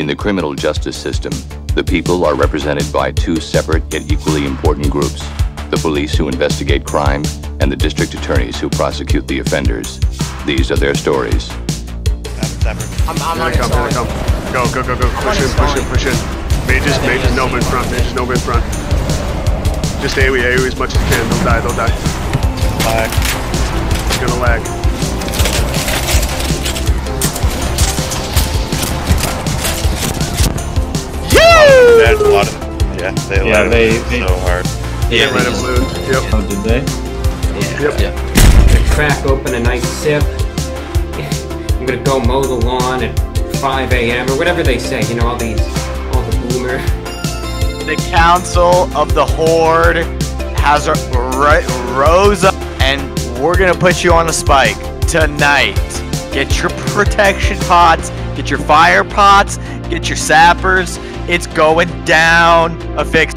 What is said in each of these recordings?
In the criminal justice system, the people are represented by two separate yet equally important groups the police who investigate crime and the district attorneys who prosecute the offenders. These are their stories. I'm, I'm Here on come, here come. Go, go, go, go. Push in, push in, push in. Mages, mages, Nova in front, mages, Nova in front. Just AoE, AoE as much as you can. They'll die, they'll die. Lag. It's gonna lag. Yeah, they Yeah, lagged they- they- so hard. Yeah, Red and blue. Yep. Oh, did they? Yep. Gonna crack open a nice sip. I'm gonna go mow the lawn at 5 a.m. or whatever they say. You know, all these, all the boomer. The Council of the Horde has a ri- rose up, and we're gonna put you on a spike tonight. Get your protection pots, get your fire pots, get your sappers. It's going down. Affix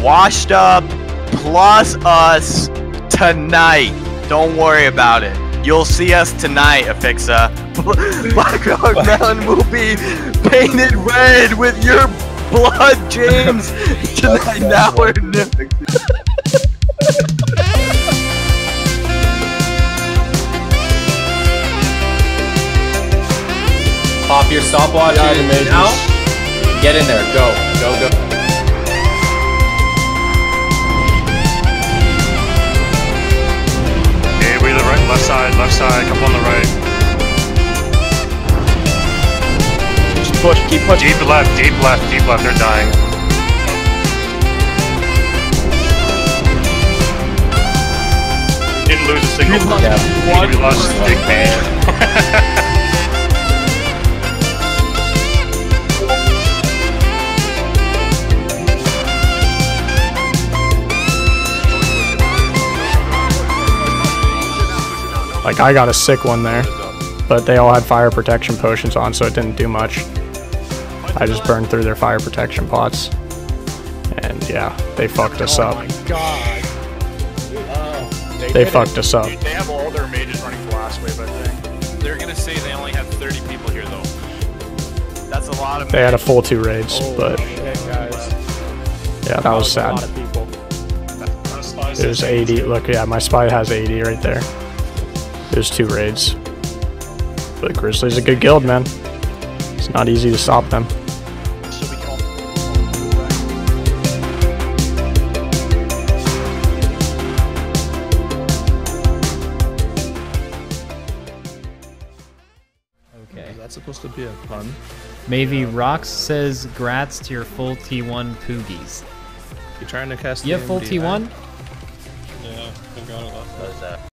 washed up plus us tonight. Don't worry about it. You'll see us tonight, Ephixa. Blackrock Mountain will be painted red with your blood, James. tonight, now or never. your stopwatch now. Get in there. Go. Go, go. AoE the right, left side, left side, couple on the right. Just push. Keep pushing. Deep left, deep left, deep left, they're dying. Didn't lose a single Yeah. We lost big man. Like I got a sick one there, but they all had fire protection potions on, so it didn't do much. I just burned through their fire protection pots, and yeah, they fucked us up. Oh god. Uh, they fucked us up. They have all their mages running blast wave, I think. They're gonna say they only have 30 people here though. That's a lot of. They had a full two raids, but guys. yeah, that was sad. people. It was 80. Look, yeah, my spy has 80 right there. There's two raids. But Grizzly's a good guild, man. It's not easy to stop them. Okay. Is that supposed to be a pun? Maybe Rox says grats to your full T1 Poogies. You trying to cast? You have full DMD, T1? Yeah, I got it.